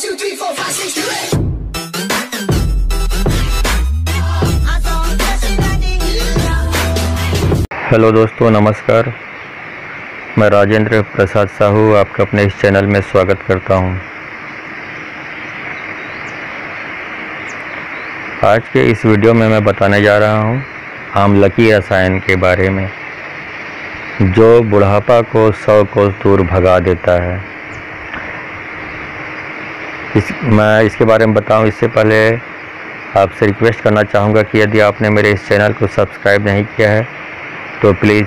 Hello दोस्तों, नमस्कार। मैं राजेंद्र प्रसाद साहू, आपका अपने इस चैनल में स्वागत करता हूँ। आज के इस वीडियो में मैं बताने जा रहा हूँ आमलकी रसायन के बारे में, जो बुढ़ापा को सौ कोस दूर भगा देता है। इस, मैं इसके बारे में बताऊँ, इससे पहले आपसे रिक्वेस्ट करना चाहूँगा कि यदि आपने मेरे इस चैनल को सब्सक्राइब नहीं किया है तो प्लीज़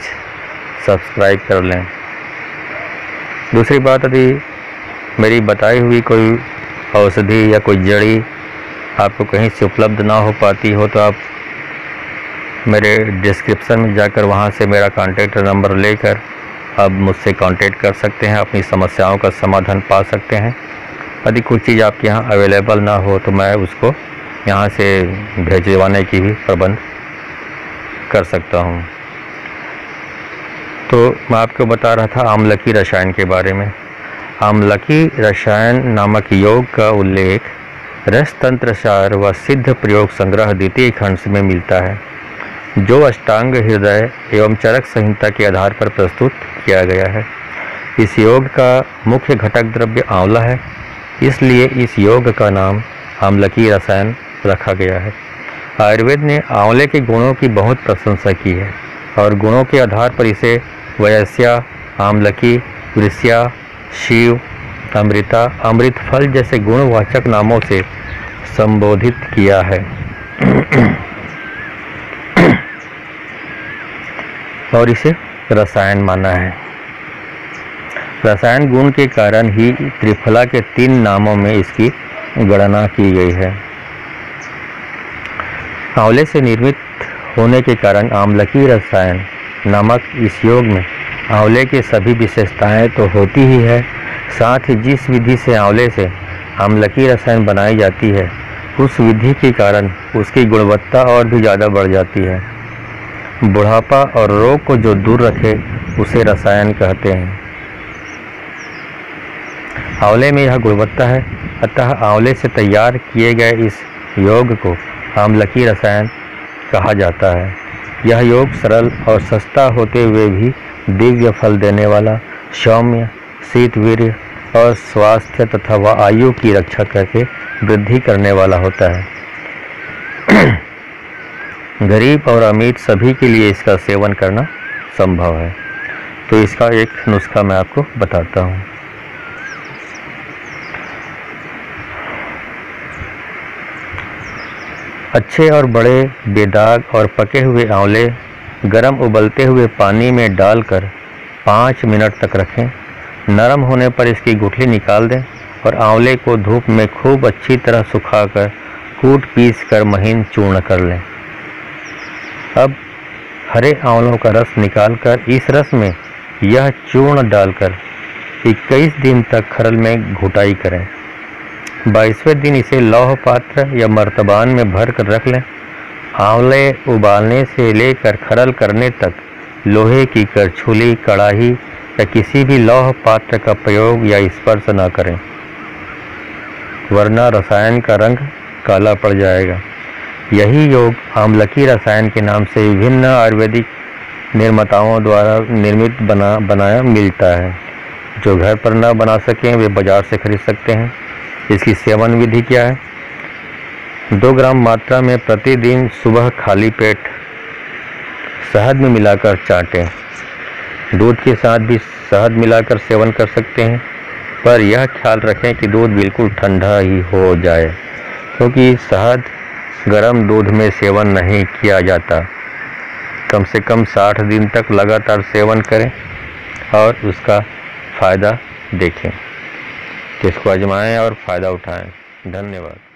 सब्सक्राइब कर लें। दूसरी बात, यदि मेरी बताई हुई कोई औषधि या कोई जड़ी आपको कहीं से उपलब्ध ना हो पाती हो तो आप मेरे डिस्क्रिप्शन में जाकर वहाँ से मेरा कॉन्टैक्ट नंबर लेकर आप मुझसे कांटेक्ट कर सकते हैं, अपनी समस्याओं का समाधान पा सकते हैं। यदि कुछ चीज़ आपके यहाँ अवेलेबल ना हो तो मैं उसको यहाँ से भेजवाने की भी प्रबंध कर सकता हूँ। तो मैं आपको बता रहा था आमलकी रसायन के बारे में। आमलकी रसायन नामक योग का उल्लेख रस तंत्र सार व सिद्ध प्रयोग संग्रह द्वितीय खंड में मिलता है, जो अष्टांग हृदय एवं चरक संहिता के आधार पर प्रस्तुत किया गया है। इस योग का मुख्य घटक द्रव्य आंवला है। इसलिए इस योग का नाम आमलकी रसायन रखा गया है। आयुर्वेद ने आंवले के गुणों की बहुत प्रशंसा की है और गुणों के आधार पर इसे वयस्या, आमलकी वृष्या शिव, अमृता अमृत फल जैसे गुणवाचक नामों से संबोधित किया है। और इसे रसायन माना है। रसायन गुण के कारण ही त्रिफला के तीन नामों में इसकी गणना की गई है। आंवले से निर्मित होने के कारण आमलकी रसायन नामक इस योग में आंवले के सभी विशेषताएँ तो होती ही है, साथ ही जिस विधि से आंवले से आमलकी रसायन बनाई जाती है, उस विधि के कारण उसकी गुणवत्ता और भी ज़्यादा बढ़ जाती है। बुढ़ापा और रोग को जो दूर रखे, उसे रसायन कहते हैं। आंवले में यह गुणवत्ता है। अतः आंवले से तैयार किए गए इस योग को आमलकी रसायन कहा जाता है। यह योग सरल और सस्ता होते हुए भी दिव्य फल देने वाला, सौम्य, शीतवीर्य और स्वास्थ्य तथा व आयु की रक्षा करके वृद्धि करने वाला होता है। गरीब और अमीर सभी के लिए इसका सेवन करना संभव है। तो इसका एक नुस्खा मैं आपको बताता हूँ। अच्छे और बड़े, बेदाग और पके हुए आंवले गरम उबलते हुए पानी में डालकर पाँच मिनट तक रखें। नरम होने पर इसकी गुठली निकाल दें और आंवले को धूप में खूब अच्छी तरह सुखाकर कूट पीस कर महीन चूर्ण कर लें। अब हरे आंवलों का रस निकालकर इस रस में यह चूर्ण डालकर 21 दिन तक खरल में घुटाई करें। बाईसवें दिन इसे लौह पात्र या मर्तबान में भर कर रख लें। आंवले उबालने से लेकर खरल करने तक, लोहे की करछुली कड़ाही या किसी भी लौह पात्र का प्रयोग या स्पर्श न करें। वरना रसायन का रंग काला पड़ जाएगा। यही योग आमलकी रसायन के नाम से विभिन्न आयुर्वेदिक निर्माताओं द्वारा निर्मित बना, बनाया मिलता है। जो घर पर न बना सकें, वे बाज़ार से खरीद सकते हैं। इसकी सेवन विधि क्या है? दो ग्राम मात्रा में प्रतिदिन सुबह खाली पेट शहद में मिलाकर चाटें। दूध के साथ भी शहद मिलाकर सेवन कर सकते हैं। पर यह ख्याल रखें कि दूध बिल्कुल ठंडा ही हो जाए, क्योंकि शहद गर्म दूध में सेवन नहीं किया जाता। कम से कम 60 दिन तक लगातार सेवन करें और उसका फ़ायदा देखें। इसको आजमाएँ और फ़ायदा उठाएँ। धन्यवाद।